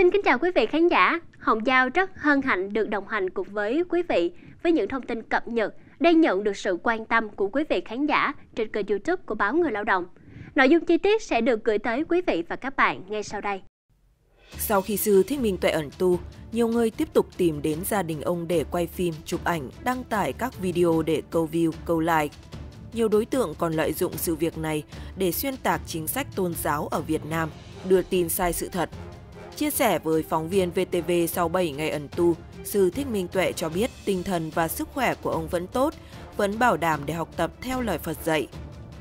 Xin kính chào quý vị khán giả. Hồng Giao rất hân hạnh được đồng hành cùng với quý vị với những thông tin cập nhật đang nhận được sự quan tâm của quý vị khán giả trên kênh YouTube của báo Người Lao động. Nội dung chi tiết sẽ được gửi tới quý vị và các bạn ngay sau đây. Sau khi sư Thích Minh Tuệ ẩn tu, nhiều người tiếp tục tìm đến gia đình ông để quay phim, chụp ảnh, đăng tải các video để câu view, câu like. Nhiều đối tượng còn lợi dụng sự việc này để xuyên tạc chính sách tôn giáo ở Việt Nam, đưa tin sai sự thật. Chia sẻ với phóng viên VTV sau 7 ngày ẩn tu, Sư Thích Minh Tuệ cho biết tinh thần và sức khỏe của ông vẫn tốt, vẫn bảo đảm để học tập theo lời Phật dạy.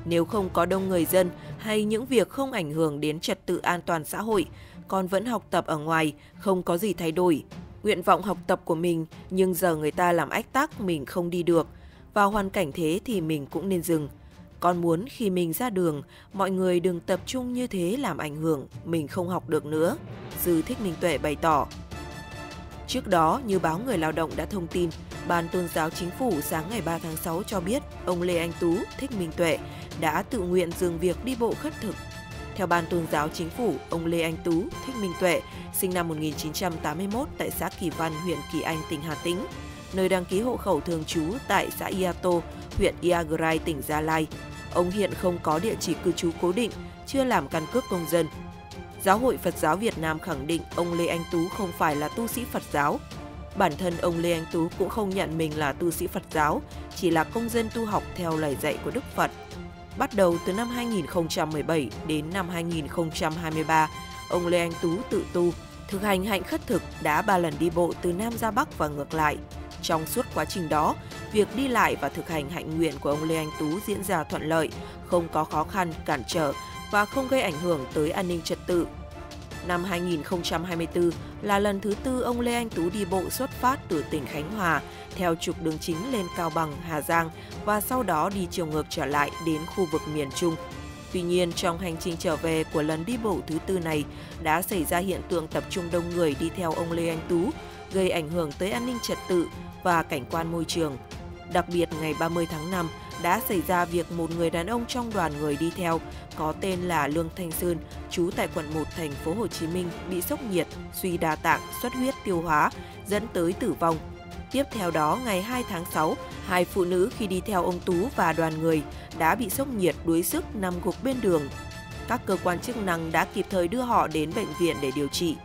Nếu không có đông người dân hay những việc không ảnh hưởng đến trật tự an toàn xã hội, con vẫn học tập ở ngoài, không có gì thay đổi. Nguyện vọng học tập của mình, nhưng giờ người ta làm ách tắc mình không đi được. Vào hoàn cảnh thế thì mình cũng nên dừng. Con muốn khi mình ra đường, mọi người đừng tập trung như thế làm ảnh hưởng, mình không học được nữa. dư Thích Minh Tuệ bày tỏ. Trước đó, như báo Người Lao động đã thông tin, Ban Tôn giáo Chính phủ sáng ngày 3 tháng 6 cho biết ông Lê Anh Tú, Thích Minh Tuệ đã tự nguyện dừng việc đi bộ khất thực. Theo Ban Tôn giáo Chính phủ, ông Lê Anh Tú, Thích Minh Tuệ, sinh năm 1981 tại xã Kỳ Văn, huyện Kỳ Anh, tỉnh Hà Tĩnh, nơi đăng ký hộ khẩu thường trú tại xã Iato, huyện Iagrai, tỉnh Gia Lai. Ông hiện không có địa chỉ cư trú cố định, chưa làm căn cước công dân, Giáo hội Phật giáo Việt Nam khẳng định ông Lê Anh Tú không phải là tu sĩ Phật giáo. Bản thân ông Lê Anh Tú cũng không nhận mình là tu sĩ Phật giáo, chỉ là công dân tu học theo lời dạy của Đức Phật. Bắt đầu từ năm 2017 đến năm 2023, ông Lê Anh Tú tự tu, thực hành hạnh khất thực đã ba lần đi bộ từ Nam ra Bắc và ngược lại. Trong suốt quá trình đó, việc đi lại và thực hành hạnh nguyện của ông Lê Anh Tú diễn ra thuận lợi, không có khó khăn, cản trở và không gây ảnh hưởng tới an ninh trật tự. Năm 2024 là lần thứ tư ông Lê Anh Tú đi bộ xuất phát từ tỉnh Khánh Hòa theo trục đường chính lên Cao Bằng, Hà Giang và sau đó đi chiều ngược trở lại đến khu vực miền Trung. Tuy nhiên, trong hành trình trở về của lần đi bộ thứ tư này đã xảy ra hiện tượng tập trung đông người đi theo ông Lê Anh Tú, gây ảnh hưởng tới an ninh trật tự và cảnh quan môi trường. Đặc biệt, ngày 30 tháng 5, đã xảy ra việc một người đàn ông trong đoàn người đi theo có tên là Lương Thanh Sơn, trú tại quận 1 thành phố Hồ Chí Minh bị sốc nhiệt, suy đa tạng, xuất huyết tiêu hóa, dẫn tới tử vong. Tiếp theo đó, ngày 2 tháng 6, hai phụ nữ khi đi theo ông Tú và đoàn người đã bị sốc nhiệt đuối sức nằm gục bên đường. Các cơ quan chức năng đã kịp thời đưa họ đến bệnh viện để điều trị.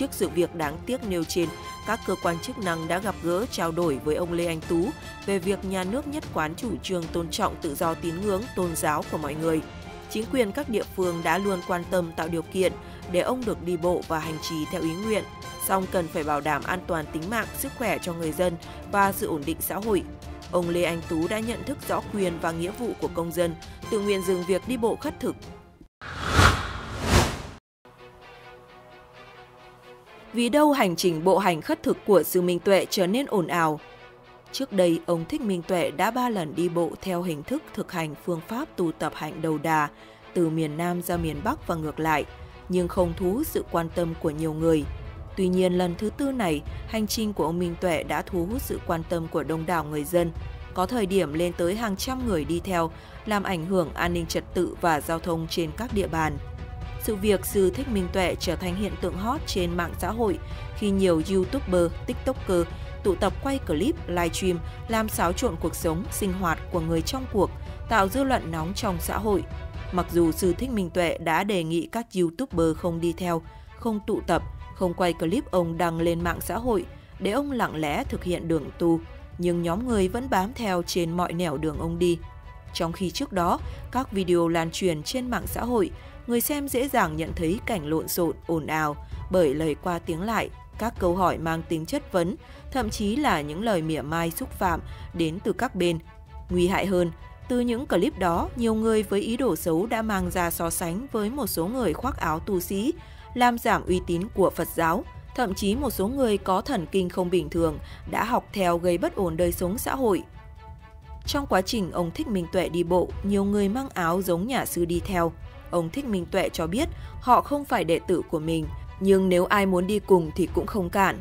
Trước sự việc đáng tiếc nêu trên, các cơ quan chức năng đã gặp gỡ trao đổi với ông Lê Anh Tú về việc nhà nước nhất quán chủ trương tôn trọng tự do tín ngưỡng, tôn giáo của mọi người. Chính quyền các địa phương đã luôn quan tâm tạo điều kiện để ông được đi bộ và hành trì theo ý nguyện, song cần phải bảo đảm an toàn tính mạng, sức khỏe cho người dân và sự ổn định xã hội. Ông Lê Anh Tú đã nhận thức rõ quyền và nghĩa vụ của công dân, tự nguyện dừng việc đi bộ khất thực, Vì đâu hành trình bộ hành khất thực của Sư Minh Tuệ trở nên ồn ào. Trước đây, ông Thích Minh Tuệ đã ba lần đi bộ theo hình thức thực hành phương pháp tu tập hạnh đầu đà từ miền Nam ra miền Bắc và ngược lại, nhưng không thu hút sự quan tâm của nhiều người. Tuy nhiên, lần thứ tư này, hành trình của ông Minh Tuệ đã thu hút sự quan tâm của đông đảo người dân, có thời điểm lên tới hàng trăm người đi theo, làm ảnh hưởng an ninh trật tự và giao thông trên các địa bàn. Sự việc Sư Thích Minh Tuệ trở thành hiện tượng hot trên mạng xã hội khi nhiều YouTuber, TikToker tụ tập quay clip, livestream làm xáo trộn cuộc sống, sinh hoạt của người trong cuộc, tạo dư luận nóng trong xã hội. Mặc dù Sư Thích Minh Tuệ đã đề nghị các YouTuber không đi theo, không tụ tập, không quay clip ông đăng lên mạng xã hội để ông lặng lẽ thực hiện đường tu, nhưng nhóm người vẫn bám theo trên mọi nẻo đường ông đi. Trong khi trước đó, các video lan truyền trên mạng xã hội người xem dễ dàng nhận thấy cảnh lộn xộn, ồn ào bởi lời qua tiếng lại, các câu hỏi mang tính chất vấn, thậm chí là những lời mỉa mai xúc phạm đến từ các bên. Nguy hại hơn, từ những clip đó, nhiều người với ý đồ xấu đã mang ra so sánh với một số người khoác áo tu sĩ, làm giảm uy tín của Phật giáo. Thậm chí một số người có thần kinh không bình thường đã học theo gây bất ổn đời sống xã hội. Trong quá trình ông Thích Minh Tuệ đi bộ, nhiều người mang áo giống nhà sư đi theo. Ông Thích Minh Tuệ cho biết họ không phải đệ tử của mình, nhưng nếu ai muốn đi cùng thì cũng không cản.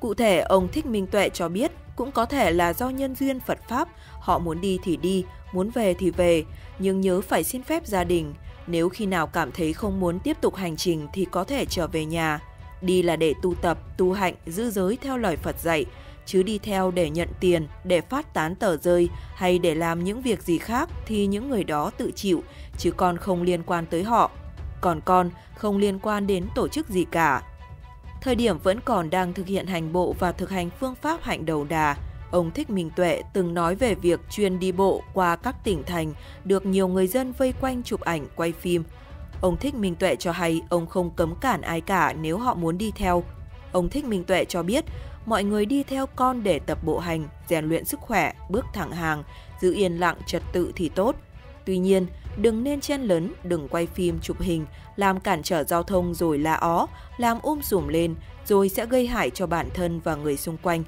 Cụ thể, ông Thích Minh Tuệ cho biết cũng có thể là do nhân duyên Phật Pháp, họ muốn đi thì đi, muốn về thì về, nhưng nhớ phải xin phép gia đình. Nếu khi nào cảm thấy không muốn tiếp tục hành trình thì có thể trở về nhà. Đi là để tu tập, tu hạnh, giữ giới theo lời Phật dạy, chứ đi theo để nhận tiền, để phát tán tờ rơi hay để làm những việc gì khác thì những người đó tự chịu, chứ con không liên quan tới họ. Còn con không liên quan đến tổ chức gì cả. Thời điểm vẫn còn đang thực hiện hành bộ và thực hành phương pháp hạnh đầu đà, ông Thích Minh Tuệ từng nói về việc chuyên đi bộ qua các tỉnh thành được nhiều người dân vây quanh chụp ảnh, quay phim. Ông Thích Minh Tuệ cho hay ông không cấm cản ai cả nếu họ muốn đi theo. Ông Thích Minh Tuệ cho biết mọi người đi theo con để tập bộ hành, rèn luyện sức khỏe, bước thẳng hàng, giữ yên lặng trật tự thì tốt. Tuy nhiên, đừng nên chen lấn, đừng quay phim chụp hình, làm cản trở giao thông rồi la ó, làm um sùm lên, rồi sẽ gây hại cho bản thân và người xung quanh.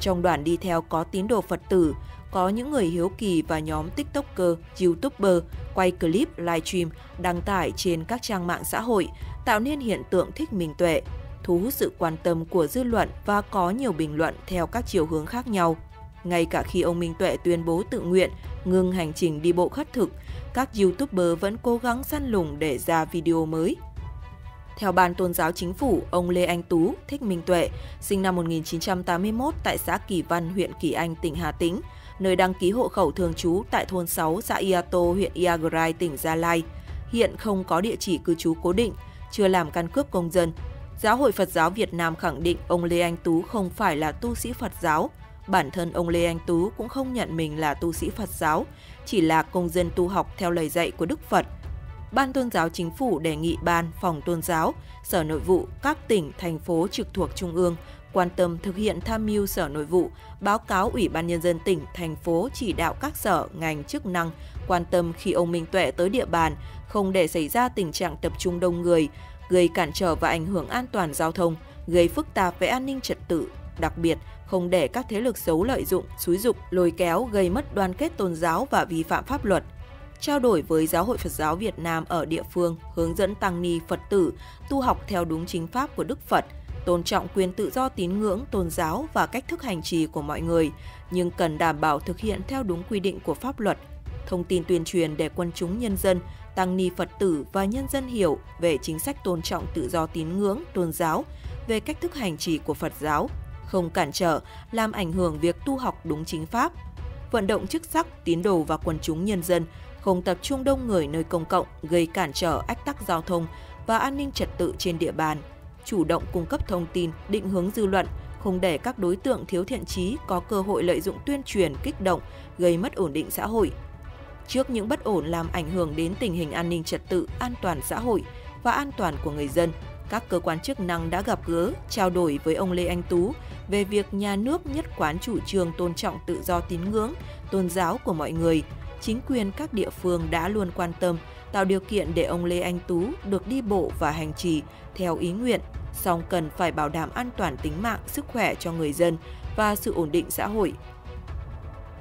Trong đoàn đi theo có tín đồ Phật tử, có những người hiếu kỳ và nhóm TikToker, YouTuber quay clip livestream đăng tải trên các trang mạng xã hội, tạo nên hiện tượng thích minh tuệ, thu hút sự quan tâm của dư luận và có nhiều bình luận theo các chiều hướng khác nhau. Ngay cả khi ông Minh Tuệ tuyên bố tự nguyện ngừng hành trình đi bộ khất thực, các YouTuber vẫn cố gắng săn lùng để ra video mới. Theo Ban Tôn giáo Chính phủ, ông Lê Anh Tú, thích Minh Tuệ, sinh năm 1981 tại xã Kỳ Văn, huyện Kỳ Anh, tỉnh Hà Tĩnh, nơi đăng ký hộ khẩu thường trú tại thôn 6, xã Iato, huyện Iagrai, tỉnh Gia Lai. Hiện không có địa chỉ cư trú cố định, chưa làm căn cước công dân. Giáo hội Phật giáo Việt Nam khẳng định ông Lê Anh Tú không phải là tu sĩ Phật giáo. Bản thân ông Lê Anh Tú cũng không nhận mình là tu sĩ Phật giáo, chỉ là công dân tu học theo lời dạy của Đức Phật – Ban Tôn giáo Chính phủ đề nghị Ban, Phòng Tôn giáo, Sở Nội vụ, các tỉnh, thành phố trực thuộc Trung ương quan tâm thực hiện tham mưu Sở Nội vụ, báo cáo Ủy ban Nhân dân tỉnh, thành phố chỉ đạo các sở, ngành chức năng quan tâm khi ông Minh Tuệ tới địa bàn, không để xảy ra tình trạng tập trung đông người, gây cản trở và ảnh hưởng an toàn giao thông, gây phức tạp về an ninh trật tự, đặc biệt không để các thế lực xấu lợi dụng, xúi dục, lôi kéo gây mất đoàn kết tôn giáo và vi phạm pháp luật – trao đổi với Giáo hội Phật giáo Việt Nam ở địa phương, hướng dẫn tăng ni Phật tử tu học theo đúng chính pháp của Đức Phật, tôn trọng quyền tự do tín ngưỡng, tôn giáo và cách thức hành trì của mọi người, nhưng cần đảm bảo thực hiện theo đúng quy định của pháp luật. Thông tin tuyên truyền để quân chúng nhân dân, tăng ni Phật tử và nhân dân hiểu về chính sách tôn trọng tự do tín ngưỡng, tôn giáo, về cách thức hành trì của Phật giáo, không cản trở, làm ảnh hưởng việc tu học đúng chính pháp, vận động chức sắc, tín đồ và quần chúng nhân dân không tập trung đông người nơi công cộng gây cản trở ách tắc giao thông và an ninh trật tự trên địa bàn, chủ động cung cấp thông tin, định hướng dư luận, không để các đối tượng thiếu thiện trí có cơ hội lợi dụng tuyên truyền kích động, gây mất ổn định xã hội. Trước những bất ổn làm ảnh hưởng đến tình hình an ninh trật tự, an toàn xã hội và an toàn của người dân, các cơ quan chức năng đã gặp gỡ, trao đổi với ông Lê Anh Tú về việc nhà nước nhất quán chủ trương tôn trọng tự do tín ngưỡng, tôn giáo của mọi người – chính quyền các địa phương đã luôn quan tâm, tạo điều kiện để ông Lê Anh Tú được đi bộ và hành trì theo ý nguyện, song cần phải bảo đảm an toàn tính mạng, sức khỏe cho người dân và sự ổn định xã hội.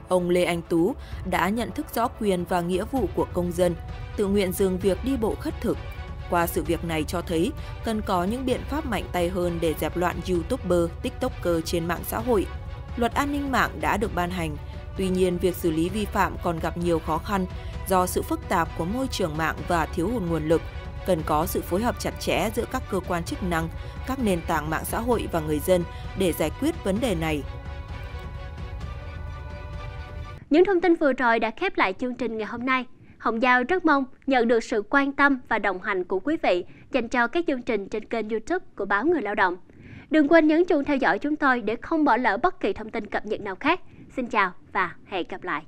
Ông Lê Anh Tú đã nhận thức rõ quyền và nghĩa vụ của công dân, tự nguyện dừng việc đi bộ khất thực. Qua sự việc này cho thấy cần có những biện pháp mạnh tay hơn để dẹp loạn YouTuber, TikToker trên mạng xã hội. Luật an ninh mạng đã được ban hành, Tuy nhiên, việc xử lý vi phạm còn gặp nhiều khó khăn do sự phức tạp của môi trường mạng và thiếu hụt nguồn lực. Cần có sự phối hợp chặt chẽ giữa các cơ quan chức năng, các nền tảng mạng xã hội và người dân để giải quyết vấn đề này. Những thông tin vừa rồi đã khép lại chương trình ngày hôm nay. Hồng Giao rất mong nhận được sự quan tâm và đồng hành của quý vị dành cho các chương trình trên kênh YouTube của Báo Người Lao động. Đừng quên nhấn chuông theo dõi chúng tôi để không bỏ lỡ bất kỳ thông tin cập nhật nào khác. Xin chào và hẹn gặp lại.